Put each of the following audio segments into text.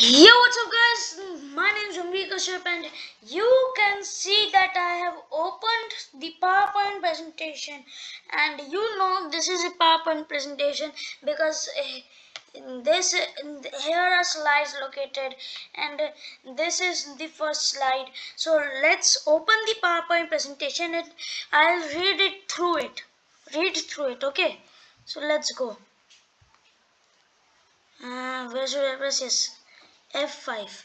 Yo, what's up, guys? My name is Umri Kashyap, and you can see that I have opened the PowerPoint presentation. And you know this is a PowerPoint presentation because uh, this here are slides located, and this is the first slide. So let's open the PowerPoint presentation, and I'll read it through it. Read through it, okay? So let's go. Uh, where should I press? Yes. F5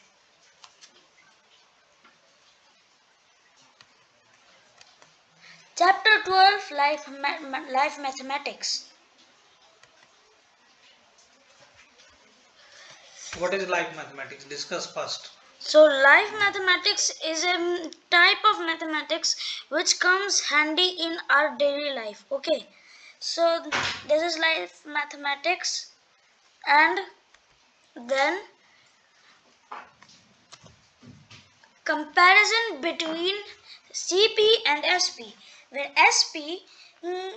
Chapter 12 Life, Ma Life Mathematics What is life mathematics? Discuss first. So life mathematics is a type of mathematics which comes handy in our daily life. Okay. So this is life mathematics and then comparison between CP and SP. When SP mm,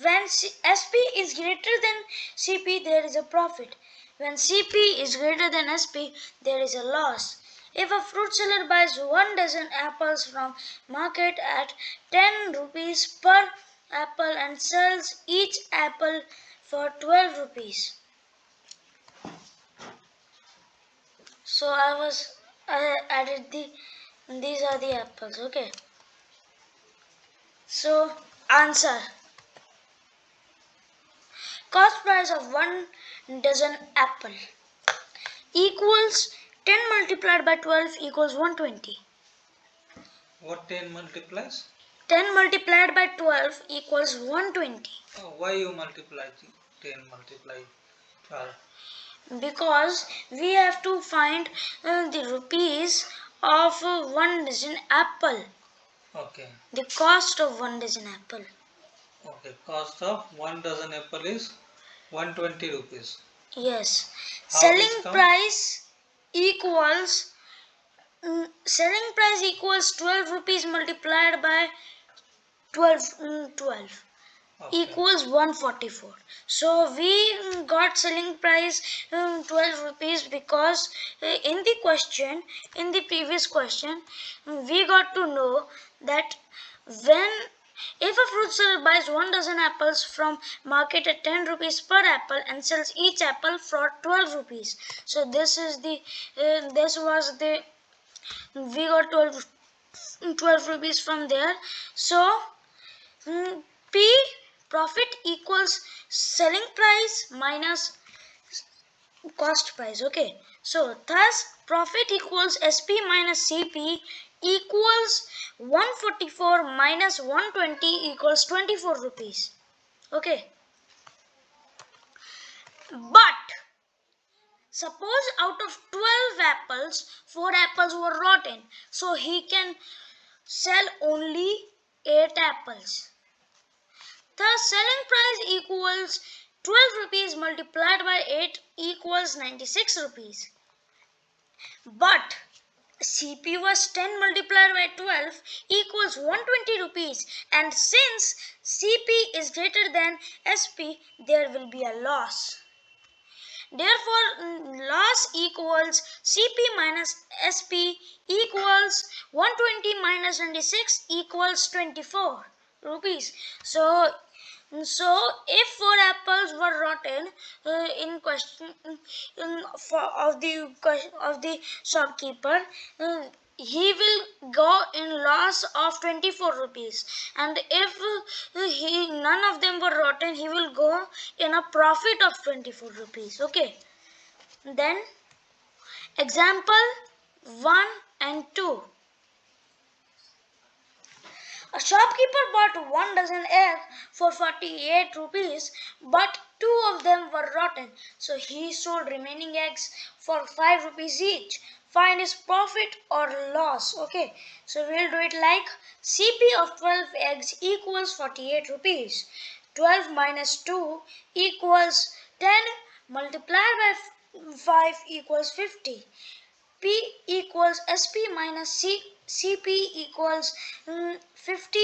when SP is greater than CP there is a profit. When CP is greater than SP there is a loss. If a fruit seller buys one dozen apples from market at 10 rupees per apple and sells each apple for 12 rupees. So I was I added the these are the apples okay so answer cost price of one dozen apple equals 10 multiplied by 12 equals 120 What 10 multiplies? 10 multiplied by 12 equals 120 Oh, why you multiply 10 multiply 12? Because we have to find uh, the rupees of uh, one dozen apple Okay. the cost of one dozen apple Okay. Cost of one dozen apple is 120 rupees. yes How selling price equals mm, selling price equals 12 rupees multiplied by 12 mm, 12 Okay. Equals 144 so we mm, got selling price um, 12 rupees because uh, in the question in the previous question mm, we got to know that when if a fruit seller buys one dozen apples from market at 10 rupees per apple and sells each apple for 12 rupees. So this is the uh, this was the we got 12 12 rupees from there. So mm, p profit equals selling price minus cost price okay. So thus profit equals sp minus cp equals 144 minus 120 equals 24 rupees okay. But suppose out of 12 apples 4 apples were rotten so he can sell only 8 apples the selling price equals 12 rupees multiplied by 8 equals 96 rupees. But CP was 10 multiplied by 12 equals 120 rupees and since CP is greater than SP there will be a loss. Therefore, loss equals CP minus SP equals 120 minus 26 equals 24 rupees. So, so if four apples were rotten uh, in question in, for of the of the shopkeeper, uh, he will go in loss of 24 rupees. And if uh, he none of them were rotten he will go in a profit of 24 rupees. Okay. Then example 1 and 2 a shopkeeper bought one dozen eggs for 48 rupees, but two of them were rotten. So he sold remaining eggs for 5 rupees each. Find his profit or loss. Okay, so we'll do it like CP of 12 eggs equals 48 rupees. 12 minus 2 equals 10 multiplied by 5 equals 50. P equals SP minus C, CP equals mm, 50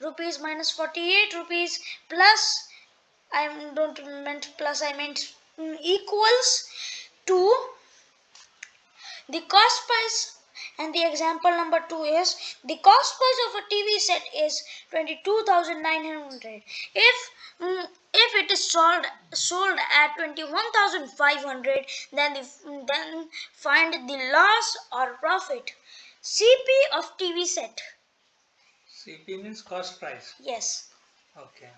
rupees minus 48 rupees plus I don't meant plus I meant mm, equals to The cost price. And the example number 2 is the cost price of a TV set is 22900 if Mm, if it is sold sold at 21500 then the, then find the loss or profit CP of TV set CP means cost price. yes Okay.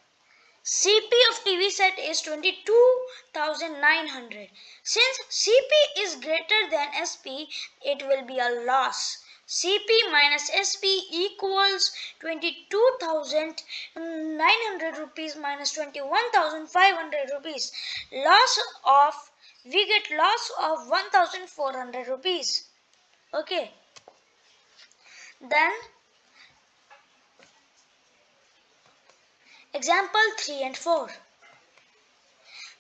CP of TV set is 22,900. Since CP is greater than SP, it will be a loss. CP minus SP equals 22,900 rupees minus 21,500 rupees. Loss of, we get loss of 1,400 rupees. Okay. Then Example 3 and 4.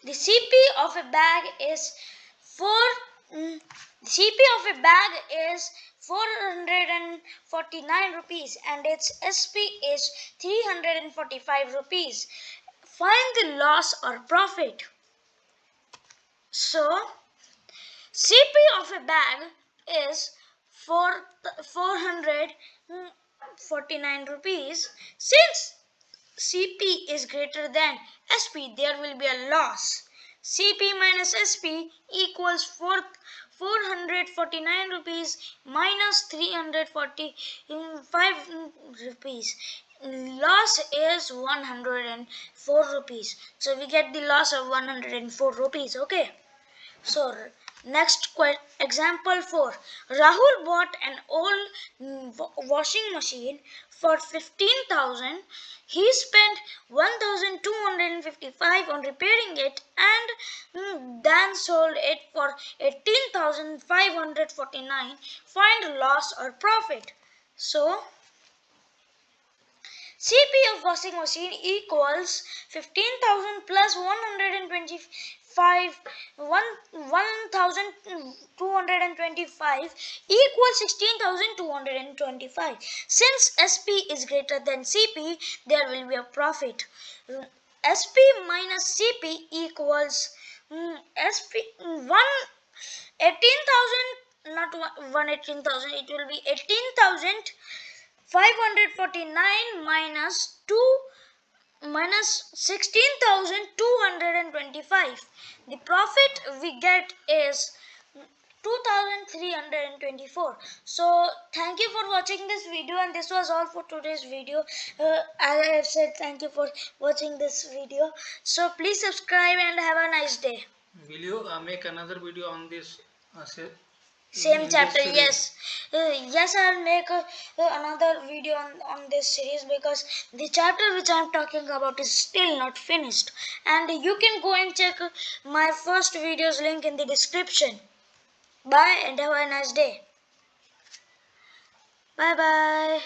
The CP of a bag is 4 mm, the CP of a bag is 449 rupees and its SP is 345 rupees. Find the loss or profit. So, CP of a bag is 4 449 rupees since CP is greater than SP, there will be a loss. CP minus SP equals 4, 449 rupees minus 345 mm, mm, rupees. Loss is 104 rupees. So we get the loss of 104 rupees. Okay. So next example 4. Rahul bought an old washing machine for 15,000 he spent 1255 on repairing it and mm, then sold it for 18549 find loss or profit. So CP of washing machine equals 15,000 plus 125 1225 equals 16,225 since SP is greater than CP there will be a profit. SP minus CP equals um, SP one eighteen thousand not 1 18,000 it will be eighteen thousand five hundred forty nine minus 2 minus 16,225. The profit we get is 2324 so thank you for watching this video and this was all for today's video. Uh, as i have said thank you for watching this video. So please subscribe and have a nice day. Will you uh, make another video on this uh, same chapter yes. Uh, yes i'll make uh, another video on, on this series because the chapter which i'm talking about is still not finished. And you can go and check my first videos link in the description. Bye and have a nice day. Bye bye